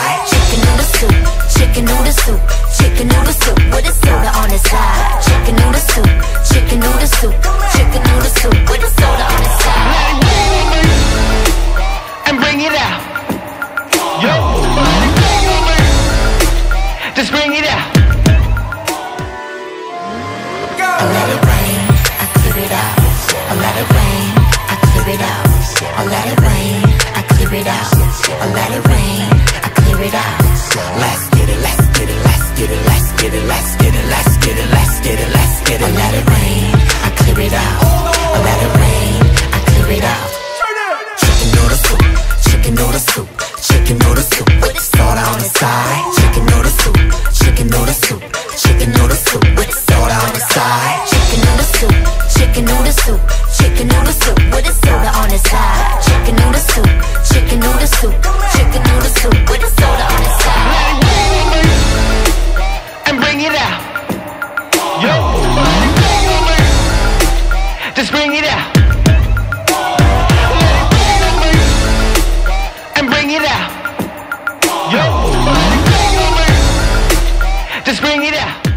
side. Chicken noodle soup, chicken noodle soup, chicken noodle soup with a soda on the side. Chicken noodle soup, chicken noodle soup, chicken noodle soup with a soda on the side. and bring it out. Yo. Just bring it out. I let it rain, I clear it out. I let it rain, I clear it out. I let it rain, I clear it out. I let it rain, Chicken noodle soup, chicken noodle soup, chicken noodle soup with soda on the side. Chicken noodle soup, chicken noodle soup, chicken noodle soup with a soda on the side. Chicken noodle soup, chicken noodle soup, chicken noodle soup with a soda on the side. and bring it out. Yo. Just bring it out. And bring it out. Yo. Bring it out.